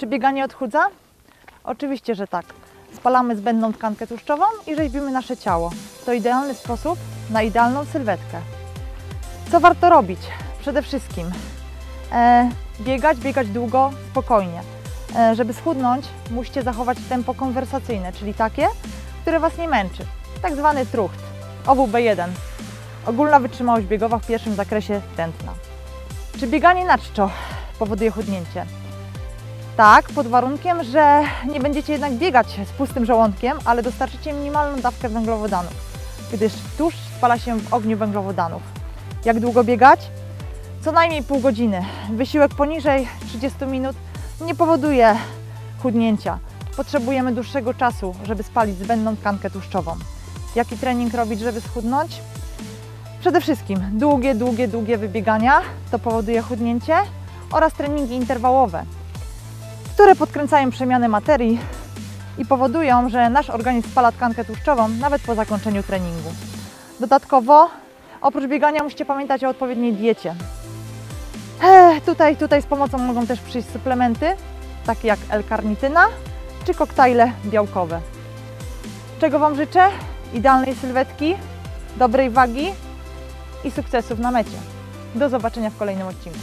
Czy bieganie odchudza? Oczywiście, że tak. Spalamy zbędną tkankę tłuszczową i rzeźbimy nasze ciało. To idealny sposób na idealną sylwetkę. Co warto robić? Przede wszystkim e, biegać, biegać długo, spokojnie. E, żeby schudnąć, musicie zachować tempo konwersacyjne, czyli takie, które Was nie męczy. Tak zwany trucht, OWB1. Ogólna wytrzymałość biegowa w pierwszym zakresie tętna. Czy bieganie na czczo powoduje chudnięcie? Tak, pod warunkiem, że nie będziecie jednak biegać z pustym żołądkiem, ale dostarczycie minimalną dawkę węglowodanów, gdyż tłuszcz spala się w ogniu węglowodanów. Jak długo biegać? Co najmniej pół godziny. Wysiłek poniżej 30 minut nie powoduje chudnięcia. Potrzebujemy dłuższego czasu, żeby spalić zbędną tkankę tłuszczową. Jaki trening robić, żeby schudnąć? Przede wszystkim długie, długie, długie wybiegania to powoduje chudnięcie oraz treningi interwałowe, które podkręcają przemianę materii i powodują, że nasz organizm spala tkankę tłuszczową nawet po zakończeniu treningu. Dodatkowo, oprócz biegania musicie pamiętać o odpowiedniej diecie. Tutaj, tutaj z pomocą mogą też przyjść suplementy, takie jak L-karnityna czy koktajle białkowe. Czego Wam życzę? Idealnej sylwetki, dobrej wagi i sukcesów na mecie. Do zobaczenia w kolejnym odcinku.